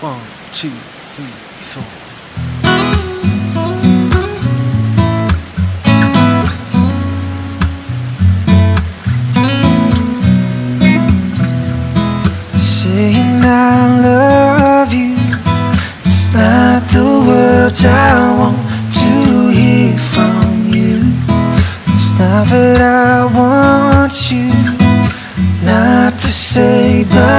One, two, three, four. Saying I love you It's not the words I want to hear from you It's not that I want you not to say But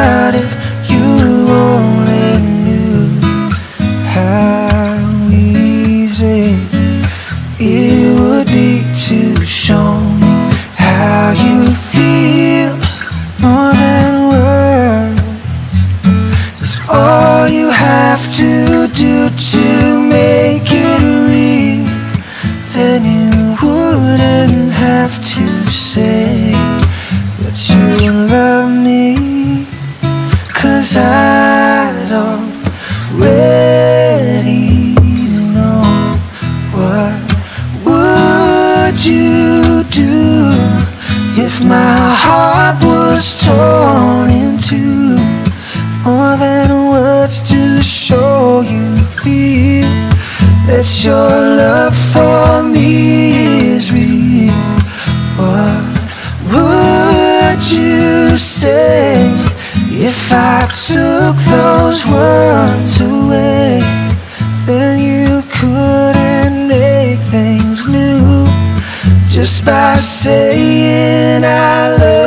more than words. It's all you have to do to make it real. Then you wouldn't have to say that you love me. Cause I'd already know what would you do if my heart was words to show you feel that your love for me is real. What would you say if I took those words away? Then you couldn't make things new just by saying I love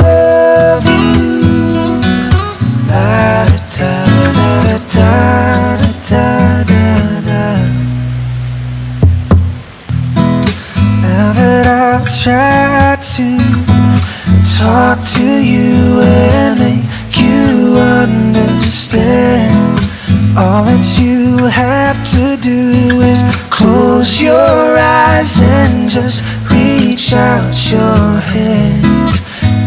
Tried to talk to you and make you understand, all that you have to do is close your eyes and just reach out your hands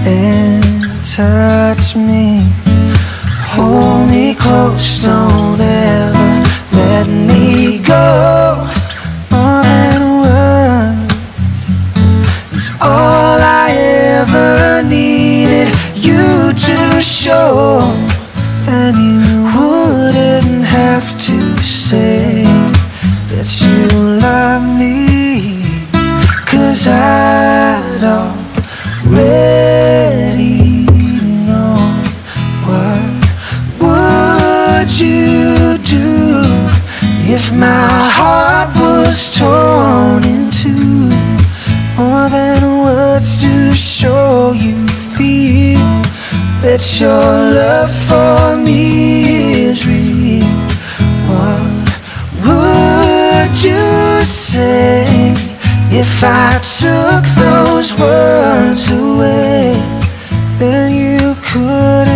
and touch me. Hold me close, don't ever show. Then you wouldn't have to say that you love me. Cause I'd already know what would you do if my heart was torn in two? More than words that your love for me is real. What would you say if I took those words away? Then you couldn't